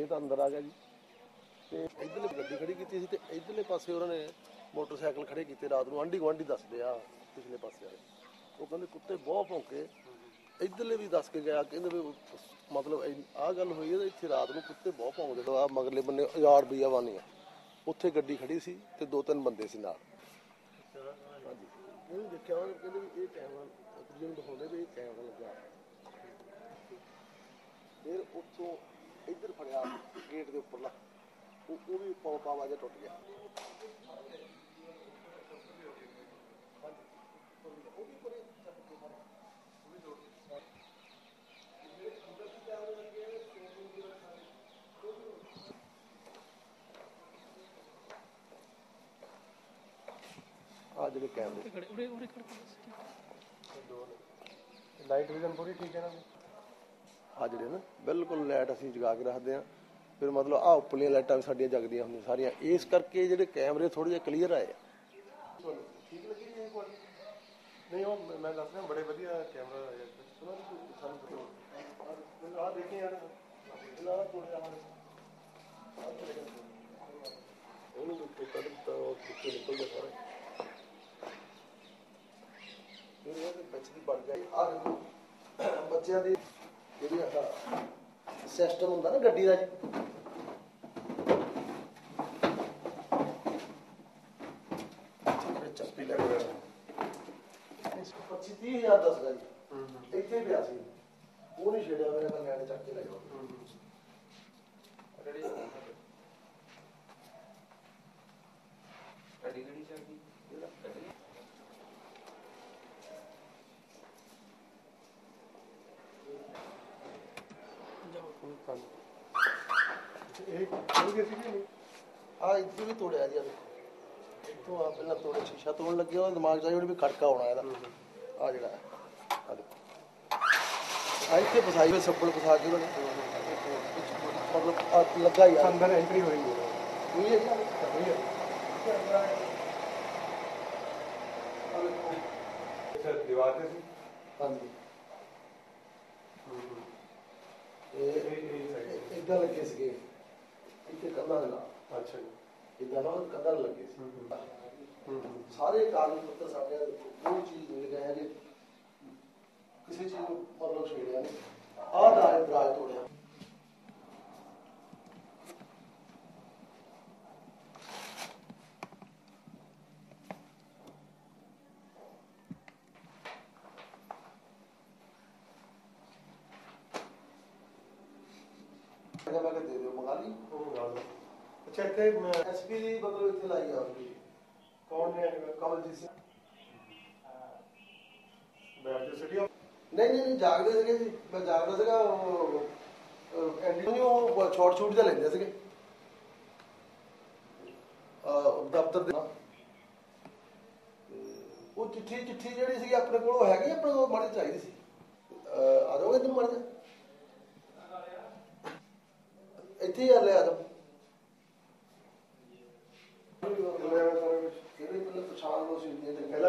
ਇਹ ਤਾਂ ਅੰਦਰ ਆ ਗਿਆ ਜੀ ਤੇ ਇਧਰਲੇ ਗੱਡੀ ਖੜੀ ਕੀਤੀ ਸੀ ਤੇ ਇਧਰਲੇ ਪਾਸੇ ਉਹਨਾਂ ਨੇ ਮੋਟਰਸਾਈਕਲ ਖੜੇ ਕੀਤੇ ਰਾਤ ਨੂੰ ਆਂਢੀ ਗੁਆਂਢੀ ਦੱਸਦੇ ਆ ਪਿਛਲੇ ਪਾਸੇ ਆਲੇ ਉਹ ਕਹਿੰਦੇ ਕੁੱਤੇ ਬਹੁਤ ਭੌਂਕੇ ਇਧਰਲੇ ਵੀ ਦੱਸ ਕੇ ਗਿਆ ਕਹਿੰਦੇ ਵੀ ਮਤਲਬ ਆਹ ਗੱਲ ਹੋਈ ਹੈ ਇੱਥੇ ਰਾਤ ਨੂੰ ਕੁੱਤੇ ਬਹੁਤ ਭੌਂਕਦੇ ਆ ਮਗਰਲੇ ਬੰਨੇ ਯਾਰ ਬਈਆ ਵਾਨੀ ਆ ਉੱਥੇ ਗੱਡੀ ਖੜੀ ਸੀ ਤੇ ਦੋ ਤਿੰਨ ਬੰਦੇ ਸੀ ਨਾਲ ਹਾਂਜੀ ਇਹਨੂੰ ਦੇਖਿਆ ਉਹ ਕਹਿੰਦੇ ਵੀ ਇਹ ਕੈਮਰਾ ਜਿਵੇਂ ਦਿਖਾਉਂਦੇ ਵੀ ਇਹ ਕੈਮਰਾ ਲੱਗਾ ਫਿਰ ਉੱਥੋਂ ਇੱਧਰ ਫੜਿਆ ਗੇਟ ਦੇ ਲਾ ਉਹ ਉਹ ਵੀ ਪੌਪਾ ਵਾਜਾ ਟੁੱਟ ਗਿਆ ਆ ਜਿਹੜੇ ਕੈਮਰੇ ਉਰੇ ਉਰੇ ਲਾਈਟ ਵਿਜ਼ਨ ਪੂਰੀ ਠੀਕ ਹੈ ਨਾ ਆ ਜਿਹੜੇ ਨਾ ਬਿਲਕੁਲ ਲਾਈਟ ਅਸੀਂ ਜਗਾ ਕੇ ਰੱਖਦੇ ਆ ਫਿਰ ਮਤਲਬ ਆ ਉੱਪਰਲੀਆਂ ਲਾਈਟਾਂ ਵੀ ਸਾਡੀਆਂ ਜਗਦੀਆਂ ਹੁੰਦੀਆਂ ਸਾਰੀਆਂ ਇਸ ਕਰਕੇ ਜਿਹੜੇ ਕੈਮਰੇ ਥੋੜੇ ਜਿਹਾ ਕਲੀਅਰ ਆਏ ਆ ਠੀਕ ਲੱਗੀ ਨਹੀਂ ਕੁਆਲਿਟੀ ਨਹੀਂ ਉਹ ਮੈਂ ਦੱਸ ਰਿਹਾ ਬੜੇ ਵਧੀਆ ਕੈਮਰਾ ਆਇਆ ਸੁਣਾ ਸਾਨੂੰ ਆ ਦੇਖੀ ਯਾਰ ਲਾ ਕੋਲੇ ਆ ਸਿਸਟਮ ਹੁੰਦਾ ਨਾ ਗੱਡੀ ਦਾ ਜੀ ਆ ਇੱਥੇ ਵੀ ਤੋੜਿਆ ਜੀ ਆ ਦੇਖੋ ਇੱਥੋਂ ਆ ਪਹਿਲਾਂ ਤੋੜੇ ਸ਼ੀਸ਼ਾ ਤੋੜਨ ਲੱਗਿਆ ਉਹ ਦਿਮਾਗ ਜਾਈ ਉਹਨੇ ਵੀ ਖੜਕਾ ਹੋਣਾ ਇਹਦਾ ਆ ਜਿਹੜਾ ਆ ਦੇਖੋ ਆ ਇੱਥੇ ਫਸਾਈ ਵਿੱਚ ਸੱਪਲ ਫਸਾ ਕੇ ਉਹਨੇ ਮਤਲਬ ਆ ਲੱਗਾ ਹੀ ਆ ਅੰਦਰ ਐਂਟਰੀ ਹੋਈ ਹੈ ਇਹ ਹੈ ਸਰ ਦੀਵਾਰ ਤੇ ਸੀ ਹਾਂਜੀ ਇਹ ਇਹ ਇਹ ਗੱਲ ਕਿਸ ਗਏ ਇੱਥੇ ਕੱਲਾ ਲਗਾ ਅੱਛਾ ਜਿੱਦਾਂ ਨਾ ਕਦਰ ਲੱਗੇ ਸੀ ਸਾਰੇ ਕਾਗਜ਼ ਪੱਤਰ ਸਾਡੇ ਕੋਈ ਚੀਜ਼ ਮਿਲ ਗਿਆ ਹੈ ਜੇ ਕਿਸੇ ਚੀਜ਼ ਨੂੰ ਮਤਲਬ ਛੇੜਿਆ ਨਹੀਂ ਆਹ ਦਾ ਇਤਰਾਜ਼ ਤੋੜ ਕਮਲਜੀਤ ਸਿੰਘ ਸੀ ਨਹੀਂ ਨਹੀਂ ਨਹੀਂ ਜਾਗਦੇ ਸੀਗੇ ਜੀ ਮੈਂ ਜਾਗਦਾ ਸੀਗਾ ਉਹ ਐਂਡੀ ਨੂੰ ਛੋਟ ਛੂਟ ਜਿਹਾ ਲੈਂਦੇ ਸੀਗੇ ਦਫ਼ਤਰ ਦੇ ਉਹ ਚਿੱਠੀ ਚਿੱਠੀ ਜਿਹੜੀ ਸੀ ਆਪਣੇ ਕੋਲ ਉਹ ਹੈਗੀ ਆਪਣੇ ਕੋਲ ਮਾੜੀ ਚਾਹੀਦੀ ਸੀ ਆ ਜਾਓਗੇ ਦਿਨ ਮਰ ਜਾ ਇੱਥੇ ਆ ਲੈ ਆ ਜਾਓ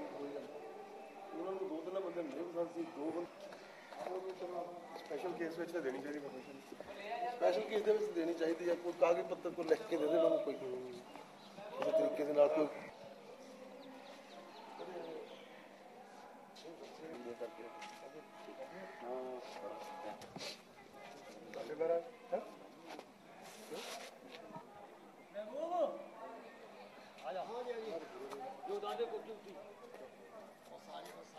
ਉਹਨਾਂ ਨੂੰ ਦੋ ਤਿੰਨ ਬੰਦੇ ਮਿਲੇ ਸਰ ਸੀ ਦੋ ਬੰਦੇ ਚਲੋ ਸਪੈਸ਼ਲ ਕੇਸ ਵਿੱਚ ਦੇਣੀ ਚਾਹੀਦੀ ਪਰਮਿਸ਼ਨ ਸਪੈਸ਼ਲ ਕੇਸ ਦੇ ਵਿੱਚ ਦੇਣੀ ਚਾਹੀਦੀ ਹੈ ਕੋਈ ਕਾਗਜ਼ ਪੱਤਰ ਕੋ ਲਿਖ ਕੇ ਦੇ ਦੇ ਉਹਨਾਂ ਨੂੰ ਕੋਈ ਕਿਸੇ ਤਰੀਕੇ ਦੇ ਨਾਲ ਕੋਈ Yo, daha da kokuyor.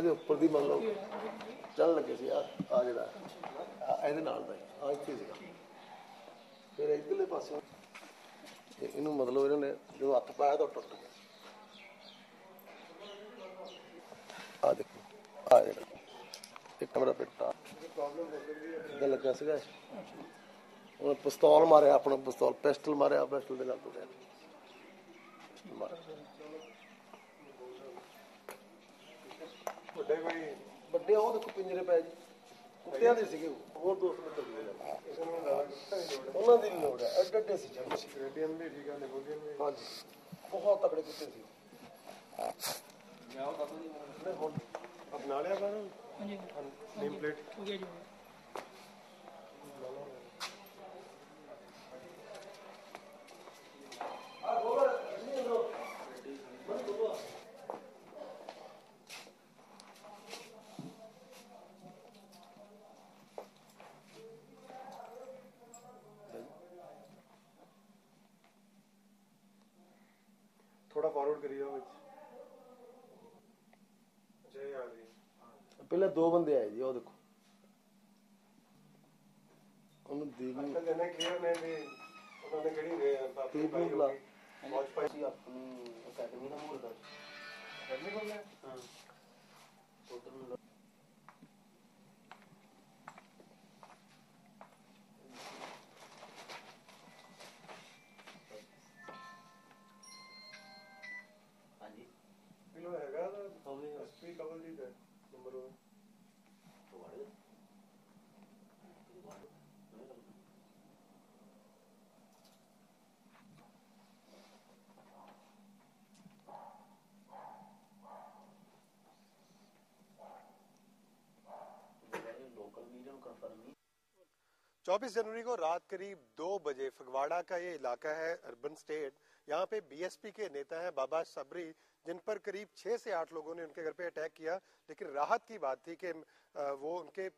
ਇਹਦੇ ਉੱਪਰ ਦੀ ਮੰਨ ਲਓ ਚੱਲ ਲੱਗੇ ਸੀ ਆ ਆ ਜਿਹੜਾ ਇਹਦੇ ਨਾਲ ਦਾ ਆ ਇੱਥੇ ਸੀਗਾ ਫਿਰ ਇਧਰਲੇ ਪਾਸੇ ਇਹਨੂੰ ਮਤਲਬ ਇਹਨਾਂ ਨੇ ਜਦੋਂ ਹੱਥ ਪਾਇਆ ਤਾਂ ਟੁੱਟ ਗਿਆ ਆ ਦੇਖੋ ਆ ਜਿਹੜਾ ਇੱਕ ਕਮਰਾ ਪਿੱਟਾ ਇਹਦਾ ਲੱਗਾ ਸੀਗਾ ਉਹ ਪਿਸਤੌਲ ਮਾਰਿਆ ਆਪਣਾ ਪਿਸਤੌਲ ਪਿਸਟਲ ਮਾਰਿਆ ਪਿਸਟਲ ਦੇ ਨਾਲ ਟੁੱਟਿਆ ਮਾਰਿਆ। ਵੱਡੇ ਉਹ ਦੇਖੋ ਪਿੰਜਰੇ ਪੈ ਜੀ ਕੁੱਤਿਆਂ ਦੇ ਸੀਗੇ ਉਹ ਹੋਰ ਦੋਸਤ ਮਿੱਤਰ ਵੀ ਉਹਨਾਂ ਦੀ ਲੋੜ ਹੈ ਐਡਾ ਅੱਡੇ ਸੀ ਜੰਮ ਸੀ ਕੈਨੇਡੀਅਨ ਵੀ ਠੀਕ ਆ ਨਿਕੋਡੀਅਨ ਨੇ ਹਾਂਜੀ ਬਹੁਤ ਤਕੜੇ ਕੁੱਤੇ ਸੀ ਮੈਂ ਉਹ ਕਦੋਂ ਨਹੀਂ ਮੈਂ ਹੁਣ ਅਪਣਾ ਲਿਆ ਬਾਰੇ ਹਾਂਜੀ ਨੇਮ ਪਲੇਟ ਹੋ ਗਿਆ ਜੀ ਕਰੀ ਆ ਪਹਿਲਾਂ ਦੋ ਬੰਦੇ ਆਏ ਜੀ ਉਹ ਦੇਖੋ ਉਹਨੂੰ ਦੇ ਵੀ ਅੱਛਾ ਜਨੇ ਕਿਹਾ ਨੇ ਵੀ ਉਹਨਾਂ ਨੇ ਕਿਹੜੀ ਬਾਪੂ ਭਾਈ ਵਾਚ ਪਾਈ ਸੀ ਆਪਣੀ ਅਕੈਡਮੀ ਦਾ ਮੂਰਦਾ ਅਕੈਡਮੀ ਕੋਲ ਹਾਂ ਉਹ ਤੋਂ 24 जनवरी को रात करीब दो बजे फगवाड़ा का ये इलाका है अर्बन स्टेट यहाँ पे बीएसपी के नेता हैं बाबा सबरी जिन पर करीब छह से आठ लोगों ने उनके घर पे अटैक किया लेकिन राहत की बात थी कि वो उनके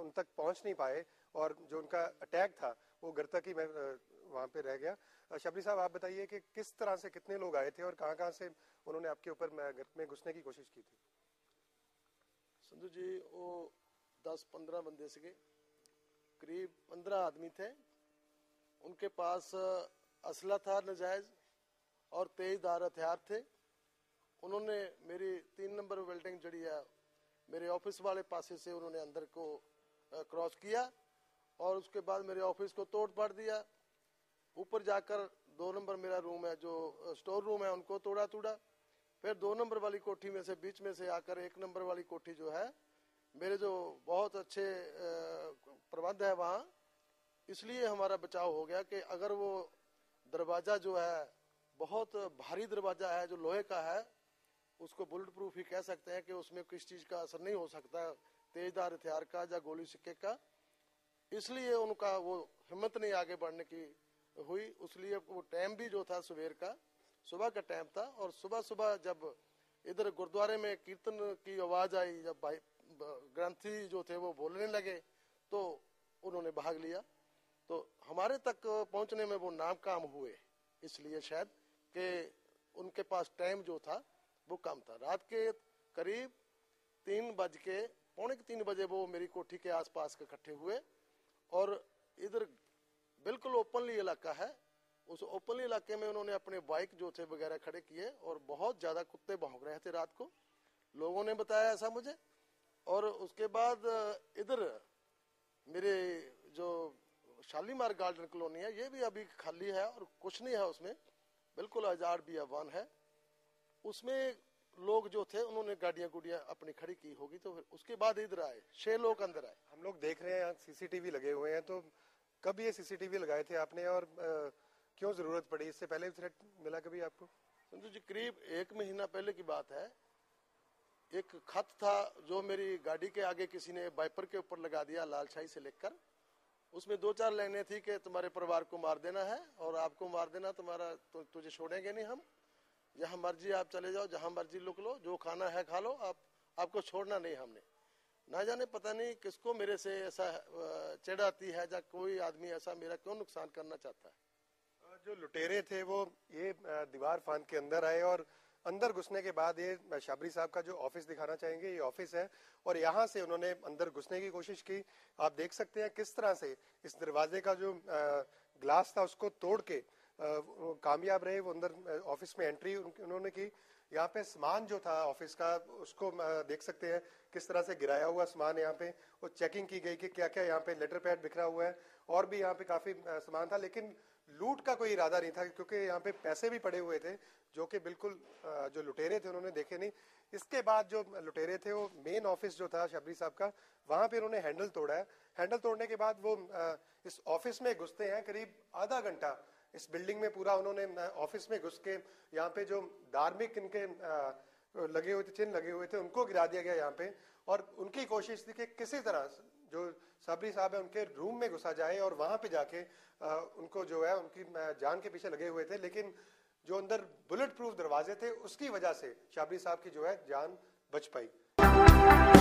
उन तक पहुंच नहीं पाए और जो उनका अटैक था वो घर तक ही वहाँ पे रह गया शबरी साहब आप बताइए कि किस तरह से कितने लोग आए थे और कहाँ कहाँ से उन्होंने आपके ऊपर घर में घुसने की कोशिश की थी संधु जी वो दस पंद्रह बंदे सके करीब पंद्रह आदमी थे उनके पास असला था नजायज और तेज दार हथियार थे उन्होंने मेरी तीन नंबर वेल्डिंग जड़ी है मेरे ऑफिस वाले पासे से उन्होंने अंदर को क्रॉस किया और उसके बाद मेरे ऑफिस को तोड़ फाड़ दिया ऊपर जाकर दो नंबर मेरा रूम है जो स्टोर रूम है उनको तोड़ा तोड़ा फिर दो नंबर वाली कोठी में से बीच में से आकर एक नंबर वाली कोठी जो है मेरे जो बहुत अच्छे प्रबंध है वहाँ इसलिए हमारा बचाव हो गया कि अगर वो दरवाजा जो है बहुत भारी दरवाजा है जो लोहे का है उसको बुलेट प्रूफ ही कह सकते हैं कि उसमें किस चीज का असर नहीं हो सकता तेजदार हथियार का या गोली सिक्के का इसलिए उनका वो हिम्मत नहीं आगे बढ़ने की हुई इसलिए वो टाइम भी जो था सवेर का सुबह का टाइम था और सुबह सुबह जब इधर गुरुद्वारे में कीर्तन की आवाज आई जब भाई ग्रंथी जो थे वो बोलने लगे तो उन्होंने भाग लिया तो हमारे तक पहुंचने में वो नाकाम हुए इसलिए शायद कि उनके पास टाइम जो था वो कम था रात के करीब तीन बज के पौने तीन बजे वो मेरी कोठी के आसपास पास इकट्ठे हुए और इधर बिल्कुल ओपनली इलाका है उस ओपनली इलाके में उन्होंने अपने बाइक जो थे वगैरह खड़े किए और बहुत ज्यादा कुत्ते भौंक रहे थे रात को लोगों ने बताया ऐसा मुझे और उसके बाद इधर मेरे जो शालीमार गार्डन कॉलोनी है ये भी अभी खाली है और कुछ नहीं है उसमें बिल्कुल आजाद भी अवान है उसमें लोग जो थे उन्होंने गाड़ियां गुड़िया अपनी खड़ी की होगी तो उसके बाद इधर आए छह लोग अंदर आए हम लोग देख रहे हैं सीसीटीवी लगे हुए हैं तो कब ये सीसीटीवी लगाए थे आपने और आ, क्यों जरूरत पड़ी इससे पहले थ्रेट मिला कभी आपको संजू जी करीब एक महीना पहले की बात है एक खत था जो मेरी गाड़ी के आगे किसी ने बाइपर के ऊपर लगा दिया लालशाही से लेकर उसमें दो चार लाइनें थी कि तुम्हारे परिवार को मार देना है और आपको मार देना तुम्हारा तु, तुझे छोड़ेंगे नहीं हम जहां मर्जी आप चले जाओ जहां मर्जी लुक लो जो खाना है खा लो आप आपको छोड़ना नहीं हमने ना जाने पता नहीं किसको मेरे से ऐसा चिड़ आती है या कोई आदमी ऐसा मेरा क्यों नुकसान करना चाहता है जो लुटेरे थे वो ये दीवार फांद के अंदर आए और अंदर घुसने के बाद ये शाबरी साहब का जो ऑफिस दिखाना चाहेंगे ये ऑफिस है और यहाँ से उन्होंने अंदर घुसने की कोशिश की आप देख सकते हैं किस तरह से इस दरवाजे का जो ग्लास था उसको तोड़ के कामयाब रहे वो अंदर ऑफिस में एंट्री उन्होंने की यहाँ पे सामान जो था ऑफिस का उसको देख सकते हैं किस तरह से गिराया हुआ सामान यहाँ पे और चेकिंग की गई कि क्या क्या यहाँ पे लेटर पैड बिखरा हुआ है और भी यहाँ पे काफी सामान था लेकिन लूट का कोई इरादा नहीं था क्योंकि यहाँ पे पैसे भी पड़े हुए थे जो कि बिल्कुल जो लुटेरे थे उन्होंने देखे नहीं इसके बाद जो लुटेरे थे वो मेन ऑफिस जो था शबरी साहब का वहां पे उन्होंने हैंडल तोड़ा है हैंडल तोड़ने के बाद वो इस ऑफिस में घुसते हैं करीब आधा घंटा इस बिल्डिंग में पूरा उन्होंने ऑफिस में घुस के यहाँ पे जो धार्मिक इनके लगे हुए थे चिन्ह लगे हुए थे उनको गिरा दिया गया यहाँ पे और उनकी कोशिश थी कि किसी तरह जो साबरी साहब है उनके रूम में घुसा जाए और वहां पे जाके आ, उनको जो है उनकी जान के पीछे लगे हुए थे लेकिन जो अंदर बुलेट प्रूफ दरवाजे थे उसकी वजह से शाबरी साहब की जो है जान बच पाई